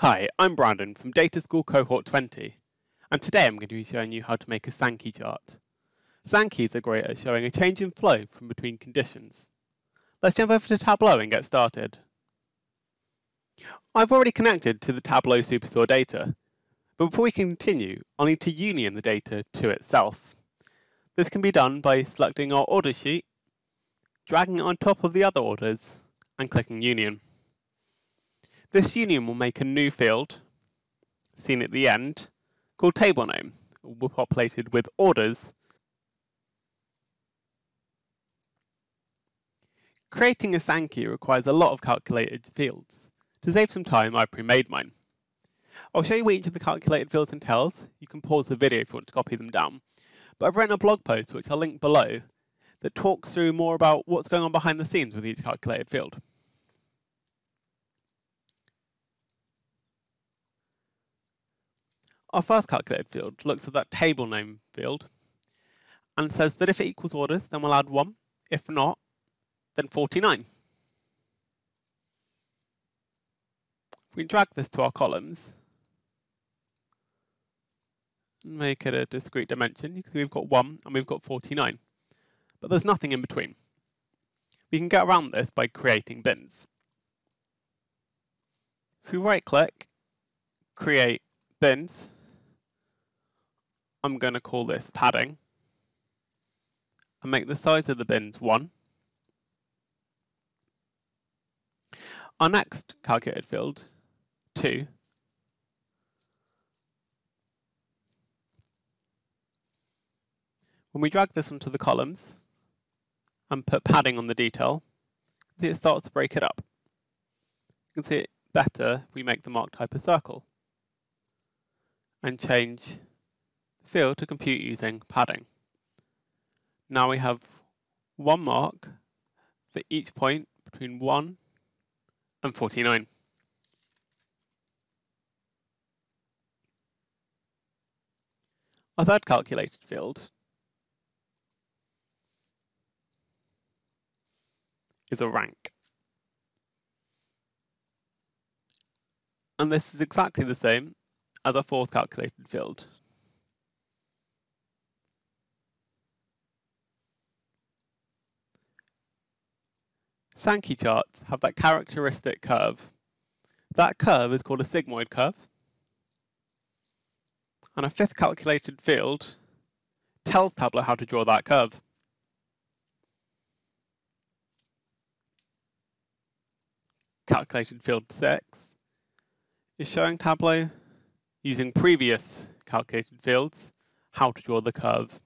Hi, I'm Brandon from Data School Cohort 20, and today I'm going to be showing you how to make a Sankey chart. Sankeys are great at showing a change in flow from between conditions. Let's jump over to Tableau and get started. I've already connected to the Tableau Superstore data, but before we continue, I'll need to union the data to itself. This can be done by selecting our order sheet, dragging it on top of the other orders, and clicking Union. This union will make a new field, seen at the end, called table name, populated with orders. Creating a Sankey requires a lot of calculated fields. To save some time, I pre-made mine. I'll show you what each of the calculated fields entails. You can pause the video if you want to copy them down. But I've written a blog post, which I'll link below, that talks through more about what's going on behind the scenes with each calculated field. Our first calculated field looks at that table name field and says that if it equals orders, then we'll add 1. If not, then 49. If we drag this to our columns, make it a discrete dimension, you can see we've got 1 and we've got 49. But there's nothing in between. We can get around this by creating bins. If we right click, create bins, I'm going to call this padding and make the size of the bins 1. Our next calculated field, 2, when we drag this onto the columns and put padding on the detail, see it starts to break it up. You can see it better if we make the mark type a circle and change field to compute using padding. Now we have one mark for each point between 1 and 49. Our third calculated field is a rank. And this is exactly the same as our fourth calculated field. Sankey charts have that characteristic curve. That curve is called a sigmoid curve. And a fifth calculated field tells Tableau how to draw that curve. Calculated field 6 is showing Tableau using previous calculated fields how to draw the curve.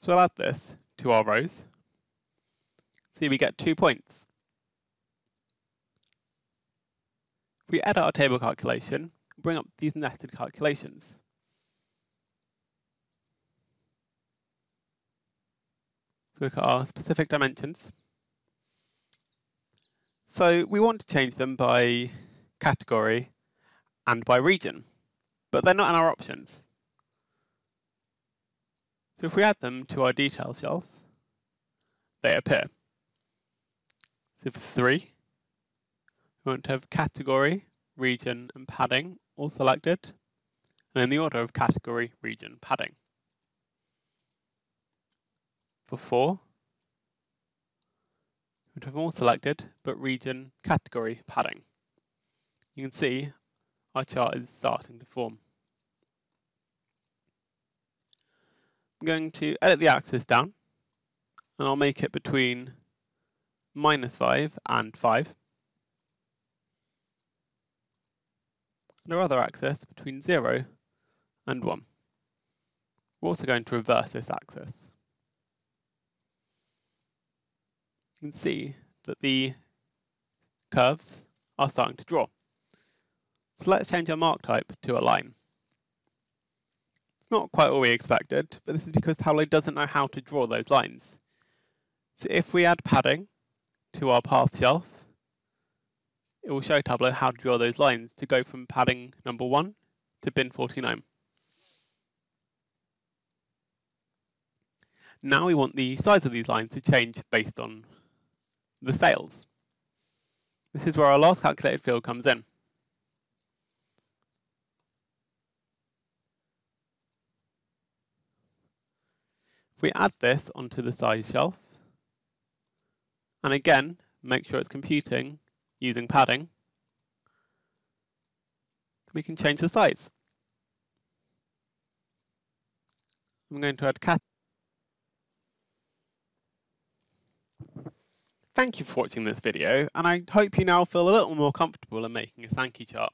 So we'll add this to our rows. See, we get two points. If we edit our table calculation, bring up these nested calculations. So look at our specific dimensions. So we want to change them by category and by region, but they're not in our options. So if we add them to our details shelf, they appear. So for three, we want to have category, region, and padding all selected, and in the order of category, region, padding. For four, we have them all selected, but region, category, padding. You can see our chart is starting to form. I'm going to edit the axis down and I'll make it between minus 5 and 5. And our other axis between 0 and 1. We're also going to reverse this axis. You can see that the curves are starting to draw. So let's change our mark type to a line not quite what we expected, but this is because Tableau doesn't know how to draw those lines. So if we add padding to our path shelf, it will show Tableau how to draw those lines to go from padding number one to bin 49. Now we want the size of these lines to change based on the sales. This is where our last calculated field comes in. If we add this onto the size shelf, and again, make sure it's computing using padding, we can change the size. I'm going to add cat. Thank you for watching this video, and I hope you now feel a little more comfortable in making a Sankey chart.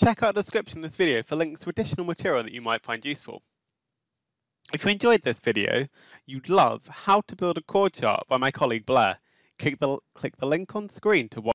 Check out the description of this video for links to additional material that you might find useful. If you enjoyed this video, you'd love How to Build a Chord Chart by my colleague Blair. Click the, click the link on screen to watch